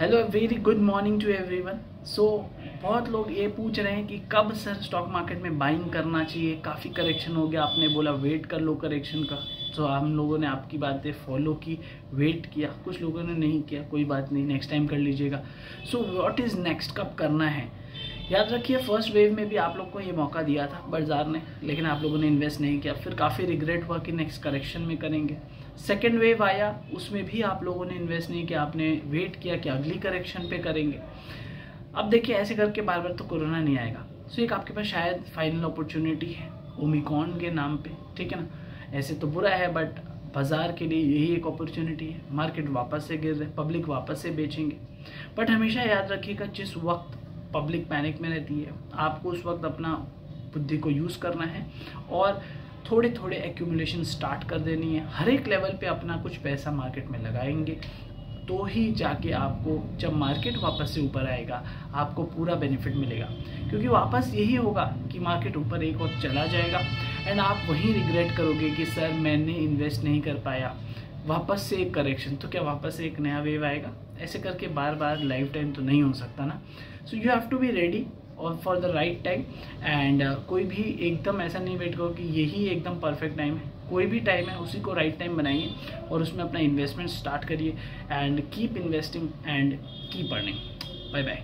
Hello very good morning to everyone so बहुत लोग ये पूछ रहे हैं कि कब सर स्टॉक मार्केट में बाइंग करना चाहिए? काफ़ी करेक्शन हो गया। आपने बोला वेट कर लो करेक्शन का. तो हम लोगों ने आपकी बातें फॉलो की वेट किया। कुछ लोगों ने नहीं किया, कोई बात नहीं नेक्स्ट टाइम कर लीजिएगा। सो व्हाट इज़ नेक्स्ट कब करना है? याद रखिए फ़र्स्ट वेव में भी आप लोग को ये मौका दिया था बाज़ार ने, लेकिन आप लोगों ने इन्वेस्ट नहीं किया। फिर काफ़ी रिग्रेट हुआ कि नेक्स्ट करेक्शन में करेंगे। सेकेंड वेव आया, उसमें भी आप लोगों ने इन्वेस्ट नहीं किया, आपने वेट किया कि अगली करेक्शन पे करेंगे। अब देखिए, ऐसे करके बार बार तो कोरोना नहीं आएगा। सो एक आपके पास शायद फाइनल अपॉर्चुनिटी है ओमिकॉन के नाम पे, ठीक है ना? ऐसे तो बुरा है बट बाज़ार के लिए यही एक अपॉर्चुनिटी है। मार्केट वापस से गिर रहे पब्लिक वापस से बेचेंगे। बट हमेशा याद रखिएगा, जिस वक्त पब्लिक पैनिक में रहती है। आपको उस वक्त अपना बुद्धि को यूज़ करना है और थोड़े थोड़े एक्यूमुलेशन स्टार्ट कर देनी है। हर एक लेवल पे अपना कुछ पैसा मार्केट में लगाएँगे तो ही जाके आपको जब मार्केट वापस से ऊपर आएगा, आपको पूरा बेनिफिट मिलेगा। क्योंकि वापस यही होगा कि मार्केट ऊपर एक और चला जाएगा। एंड आप वहीं रिग्रेट करोगे कि, सर, मैंने इन्वेस्ट नहीं कर पाया। वापस से एक करेक्शन तो क्या वापस से एक नया वेव आएगा? ऐसे करके बार बार लाइफ टाइम तो नहीं हो सकता ना। So you have to be ready और for the right time and कोई भी एकदम ऐसा नहीं वेट करो कि यही एकदम परफेक्ट टाइम है। कोई भी टाइम है, उसी को राइट टाइम बनाइए और उसमें अपना इन्वेस्टमेंट स्टार्ट करिए and keep investing and keep earning bye bye